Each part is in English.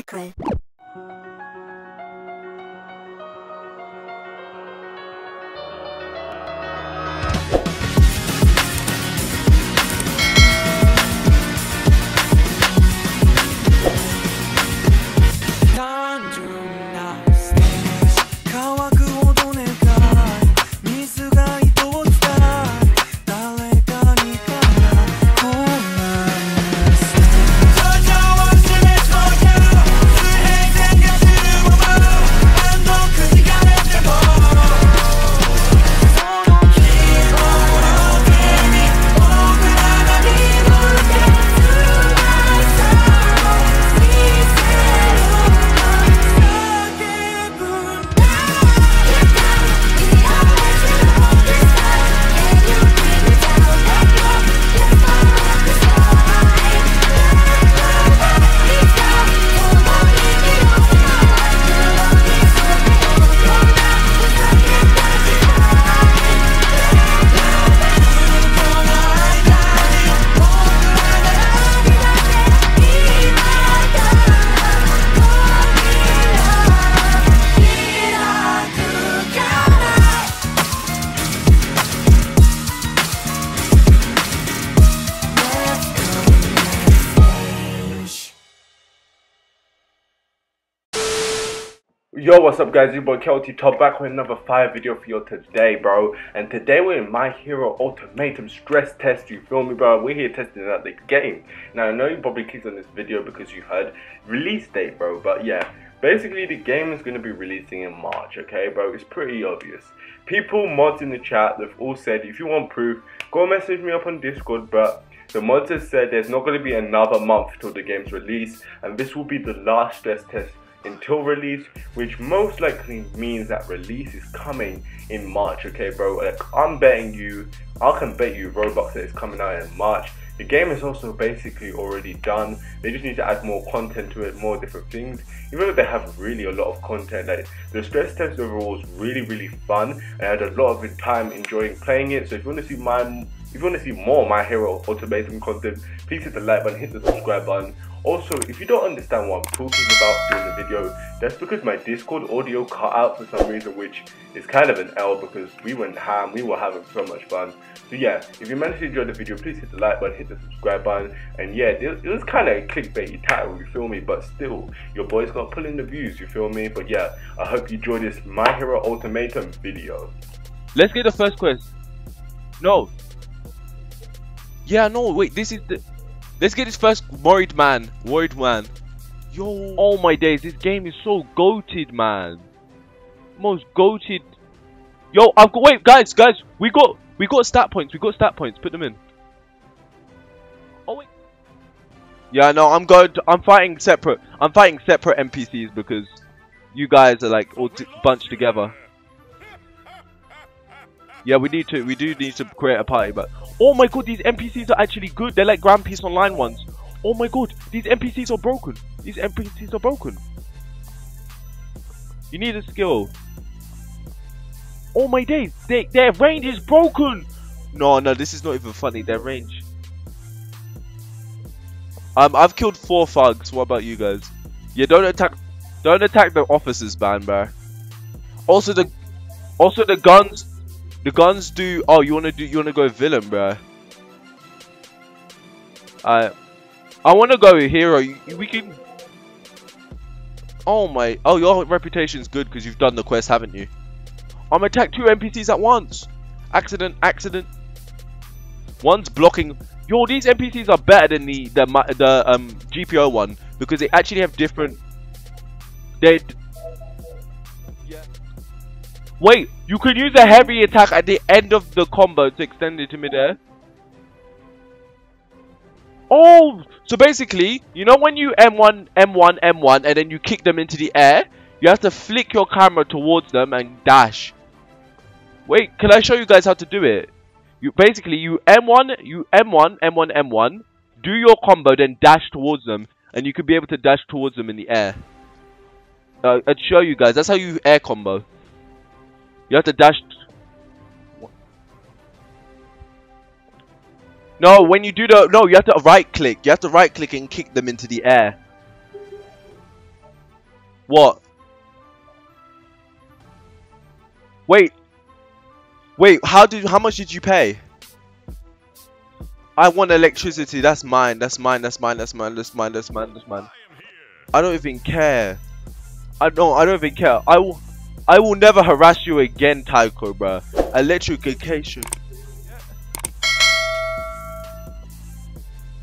Exactly. Yo, what's up guys, your boy Kelty Top back with another fire video for you today, bro. And today we're in My Hero Ultimatum Stress Test, you feel me, bro? We're here testing out the game. Now, I know you probably clicked on this video because you heard release date, bro. But yeah, basically the game is going to be releasing in March, okay, bro? It's pretty obvious. People, mods in the chat, they've all said, if you want proof, go message me up on Discord, but... The mods have said there's not going to be another month till the game's release, and this will be the last stress test until release, which most likely means that release is coming in March, okay bro? Like, I'm betting you, I can bet you Roblox that it's coming out in March. The game is also basically already done. They just need to add more content to it, more different things. Even though they have really a lot of content, like the stress test overall is really, really fun. I had a lot of time enjoying playing it. So if you want to see my if you want to see more My Hero Ultimatum content, please hit the like button, hit the subscribe button. Also, if you don't understand what I'm talking about during the video, that's because my Discord audio cut out for some reason, which is kind of an L because we went ham, we were having so much fun. So yeah, if you managed to enjoy the video, please hit the like button, hit the subscribe button, and yeah, it, was kind of a clickbaity title, you feel me? But still, your boys got pulling the views, you feel me? But yeah, I hope you enjoyed this My Hero Ultimatum video. Let's get the first quest. No. Yeah, no, wait, this is the Let's get this first worried man. Worried man. Yo. Oh my days, this game is so goated, man. Most goated. Yo, I've got. Wait, guys, guys, we got we got stat points. We got stat points. Put them in. Oh wait. Yeah, no, I'm going. To, I'm fighting separate. I'm fighting separate NPCs because you guys are like all bunched together. Yeah, we need to. We do need to create a party, but oh my god, these NPCs are actually good. They're like Grand Piece Online ones. Oh my god, these NPCs are broken. These NPCs are broken. You need a skill. Oh my days, they, their range is broken. No, no, this is not even funny. Their range. Um, I've killed four thugs. What about you guys? Yeah, don't attack. Don't attack the officers, man. Also the, also the guns the guns do. Oh, you wanna do? You wanna go villain, bro? I, I wanna go hero. We can. Oh my. Oh, your reputation's good because you've done the quest, haven't you? I'm attacked two NPCs at once. Accident. Accident. One's blocking. Yo, these NPCs are better than the the the um GPO one because they actually have different. They Wait, you can use a heavy attack at the end of the combo to extend it to midair. Oh, so basically, you know when you M1, M1, M1, and then you kick them into the air, you have to flick your camera towards them and dash. Wait, can I show you guys how to do it? You basically you M1, you M1, M1, M1, do your combo, then dash towards them, and you could be able to dash towards them in the air. Uh, I'd show you guys. That's how you air combo. You have to dash. No, when you do the no, you have to right click. You have to right click and kick them into the air. What? Wait. Wait, how did how much did you pay? I want electricity. That's mine. That's mine. That's mine. That's mine. That's mine. That's mine. That's mine. I don't even care. I don't. I don't even care. I will. I will never harass you again, Tycho, bro. Electrification.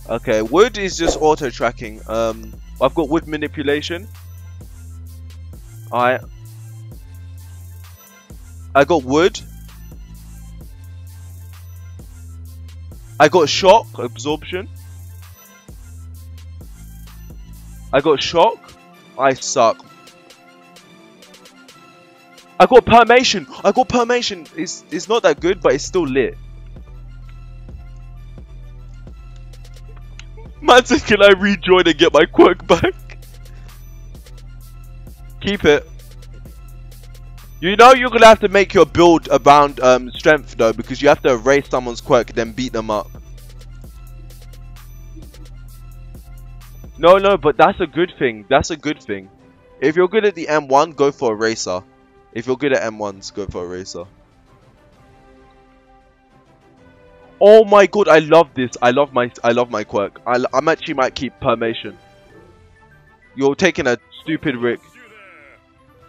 Okay, wood is just auto tracking. Um, I've got wood manipulation. I. I got wood. I got shock absorption. I got shock. I suck. I got permation. I got permation. It's it's not that good, but it's still lit. Man said, can I rejoin and get my quirk back? Keep it. You know you're gonna have to make your build around um, strength though, because you have to erase someone's quirk then beat them up. No, no, but that's a good thing. That's a good thing. If you're good at the M1, go for Eraser. If you're good at M1s, go for Eraser. Oh my god, I love this. I love my I love my quirk. I, I'm actually might keep Permation. You're taking a stupid risk.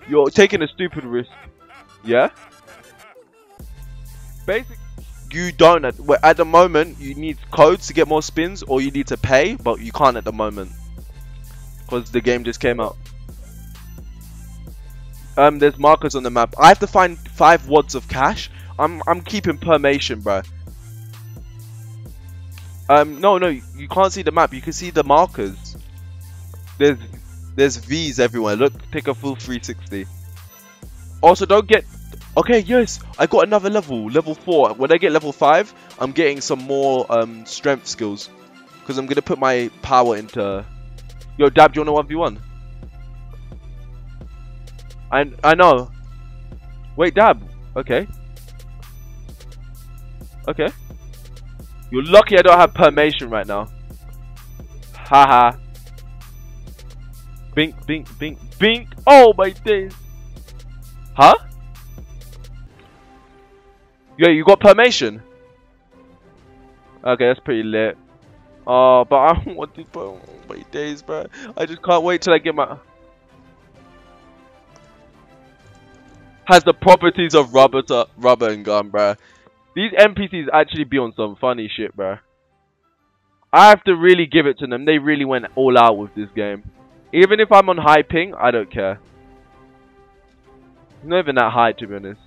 You're taking a stupid risk. Yeah? Basically, you don't. At, at the moment, you need codes to get more spins or you need to pay, but you can't at the moment. Because the game just came out. Um, there's markers on the map. I have to find 5 wads of cash. I'm, I'm keeping Permation, bro. Um, no, no, you can't see the map. You can see the markers. There's, there's V's everywhere. Look, take a full 360. Also, don't get. Okay, yes, I got another level, level four. When I get level five, I'm getting some more um strength skills, because I'm gonna put my power into. Yo, Dab, do you wanna one v one? I I know. Wait, Dab. Okay. Okay. You're lucky I don't have permation right now. Haha. bink, bink, bink, bink. Oh my days. Huh? Yeah, you got permation? Okay, that's pretty lit. Oh, but I want to oh my days, bro. I just can't wait till I get my... Has the properties of rubber to rubber and gum, bro. These NPCs actually be on some funny shit, bro. I have to really give it to them. They really went all out with this game. Even if I'm on high ping, I don't care. Not even that high, to be honest.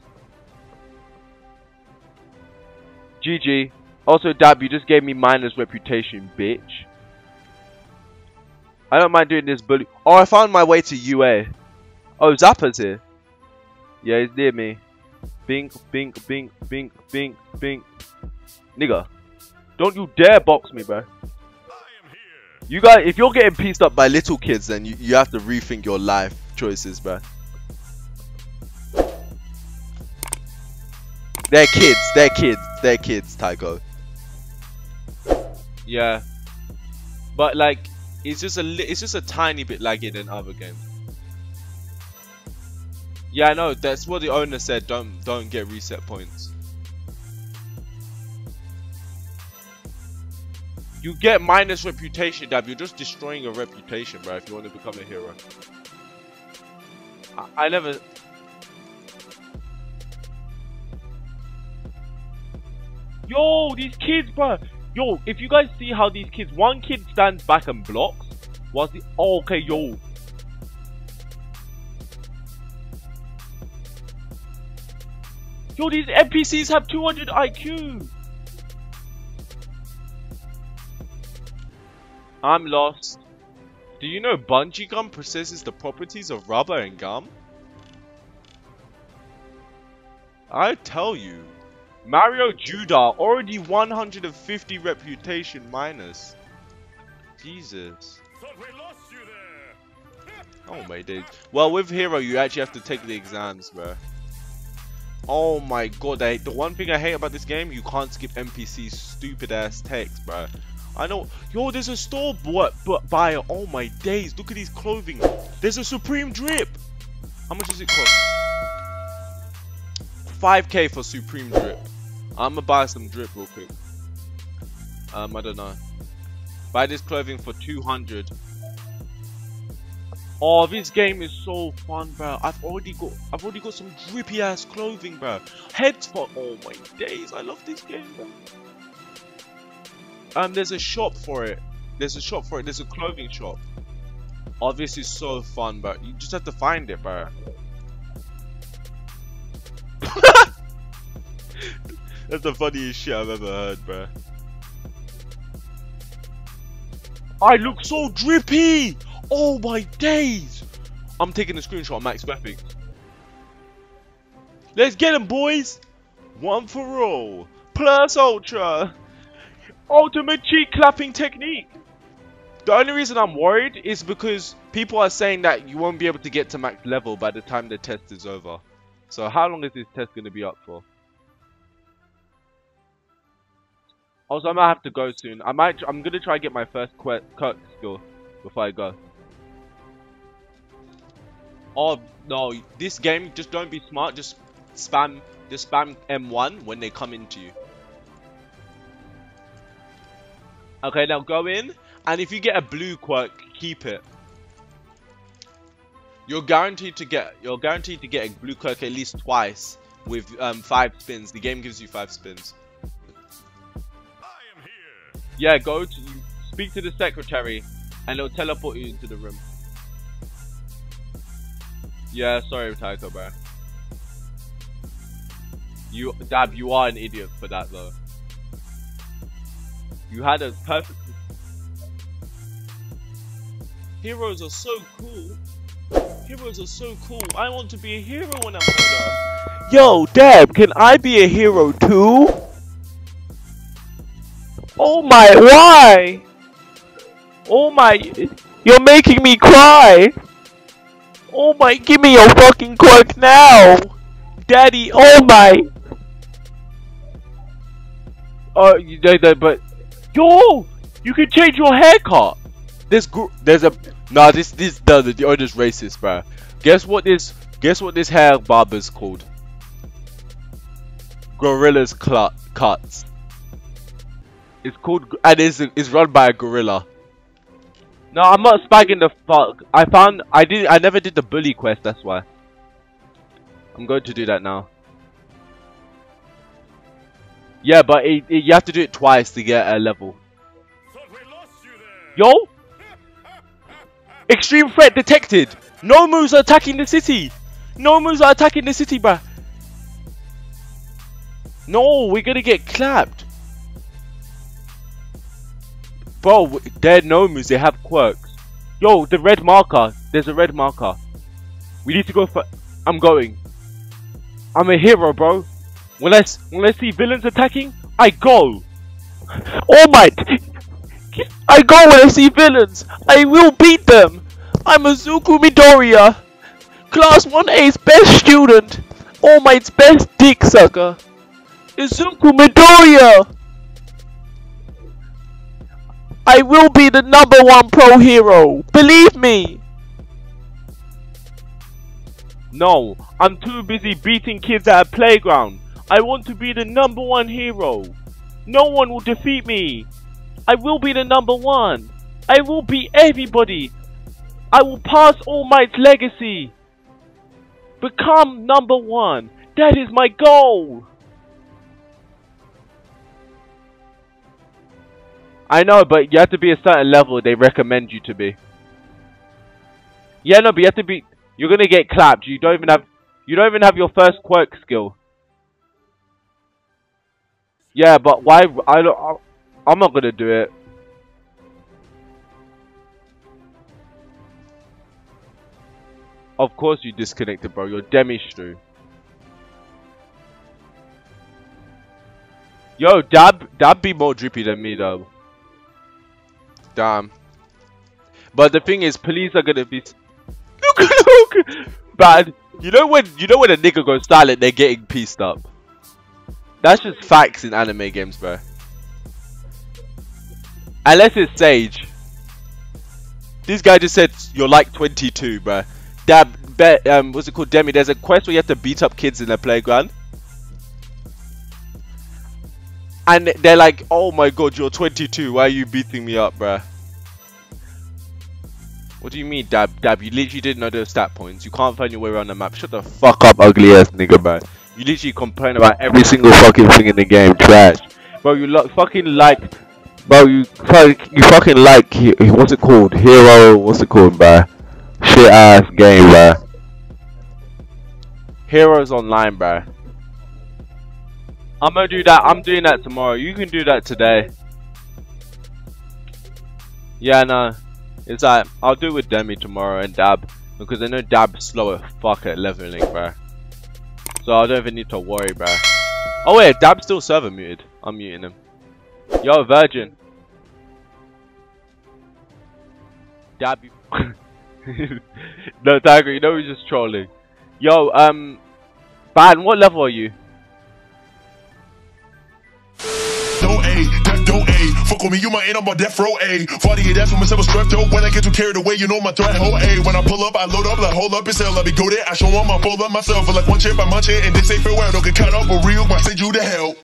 GG. Also, Dab, you just gave me minus reputation, bitch. I don't mind doing this bully. Oh, I found my way to UA. Oh, Zappa's here. Yeah, he's near me. Bink, bink, bink, bink, bink, bink. Nigga. Don't you dare box me, bro. You guys, if you're getting pieced up by little kids, then you, you have to rethink your life choices, bro. They're kids, they're kids, they're kids, Tycho. Yeah. But like, it's just a it's just a tiny bit laggy than other games. Yeah, I know. That's what the owner said. Don't don't get reset points. You get minus reputation, Dab. You're just destroying your reputation, bro. If you want to become a hero. I, I never. Yo, these kids, bro. Yo, if you guys see how these kids, one kid stands back and blocks, whilst the oh, okay, yo, Yo, these NPCs have 200 IQ! I'm lost. Do you know bungee gum possesses the properties of rubber and gum? I tell you. Mario Judah already 150 reputation minus. Jesus. Oh my days. Well, with Hero, you actually have to take the exams, bro. Oh my god, I, the one thing I hate about this game, you can't skip NPC's stupid ass text, bro. I know. Yo, there's a store but buyer. Oh my days. Look at these clothing. There's a Supreme drip. How much does it cost? 5k for Supreme drip. I'm gonna buy some drip real quick. Um, I don't know. Buy this clothing for 200. Oh, this game is so fun, bro. I've already got, I've already got some drippy ass clothing, bro. Heads for, oh my days, I love this game, bro. Um, there's a shop for it. There's a shop for it. There's a clothing shop. Oh, this is so fun, bro. You just have to find it, bro. That's the funniest shit I've ever heard, bro. I look so drippy! Oh my days! I'm taking a screenshot of Max Graphics. Let's get him, boys! One for all. Plus Ultra. Ultimate cheek clapping technique. The only reason I'm worried is because people are saying that you won't be able to get to max level by the time the test is over. So how long is this test going to be up for? Also, I might have to go soon. I might. I'm gonna try to get my first quirk skill before I go. Oh no! This game, just don't be smart. Just spam. Just spam M1 when they come into you. Okay, now go in, and if you get a blue quirk, keep it. You're guaranteed to get. You're guaranteed to get a blue quirk at least twice with um, five spins. The game gives you five spins. Yeah, go to speak to the secretary, and they'll teleport you into the room. Yeah, sorry, Taiko, bro. You, Dab, you are an idiot for that, though. You had a perfect... Heroes are so cool. Heroes are so cool. I want to be a hero when I'm older. Yo, Dab, can I be a hero too? Oh my, why? Oh my, you're making me cry. Oh my, give me your fucking quirk now. Daddy, oh my. Oh, you know, but yo, you can change your haircut. There's there's a nah. This this the the owner's racist, bro. Guess what this guess what this hair barber's called? Gorilla's clut cuts. It's called and it's it's run by a gorilla. No, I'm not spagging the fuck. I found I did I never did the bully quest. That's why. I'm going to do that now. Yeah, but it, it, you have to do it twice to get a level. Yo! Extreme threat detected! Nomus are attacking the city! Nomus are attacking the city, bruh! No, we're gonna get clapped! Bro, they're Nomus, they have quirks. Yo, the red marker. There's a red marker. We need to go for... I'm going. I'm a hero, bro. When I, when I see villains attacking, I go. Oh my... I go when I see villains. I will beat them. I'm Izuku Midoriya. Class 1A's best student. Oh my, best dick sucker. Izuku Midoriya. I will be the number one pro hero. Believe me. No, I'm too busy beating kids at a playground. I want to be the number one hero. No one will defeat me. I will be the number one. I will beat everybody. I will pass All Might's legacy. Become number one. That is my goal. I know, but you have to be a certain level they recommend you to be. Yeah, no, but you have to be... You're gonna get clapped. You don't even have... You don't even have your first quirk skill. Yeah, but why... I don't... I'm not gonna do it. Of course you disconnected, bro. You're Demi-Stru. Yo, Dab, Dab be more drippy than me, though. Damn. But the thing is, police are gonna be. Look, look, bad. You know when you know when a nigga goes silent, they're getting pieced up. That's just facts in anime games, bro. Unless it's Sage. This guy just said you're like 22, bro. Dab, bet, um, what's it called, Demi? There's a quest where you have to beat up kids in the playground. And they're like, oh my god, you're 22. Why are you beating me up, bruh? What do you mean, Dab? Dab, you literally didn't know the stat points. You can't find your way around the map. Shut the fuck up, ugly ass nigga, man. You literally complain about every single fucking thing in the game. Trash. Bro, you fucking like... Bro, you, you fucking like... What's it called? Hero... What's it called, bruh? Shit ass game, bruh. Heroes Online, bruh. I'm gonna do that. I'm doing that tomorrow. You can do that today. Yeah, no. It's like, I'll do it with Demi tomorrow and Dab. Because I know Dab's slow as fuck at leveling, bruh. So I don't even need to worry, bruh. Oh wait, Dab's still server muted. I'm muting him. Yo, Virgin. Dab, no, Tiger, you know he's just trolling. Yo, um, Ban, what level are you? A, don't A. Fuck with me, you might end up on death row A. 48, that's when myself up. When I get too carried away, you know my threat whole A. When I pull up, I load up, like hold up and sell. Let me go there. I show them I pull up myself. Like one chip, I munch it, and they say farewell. Don't get cut up for real, I send you to hell.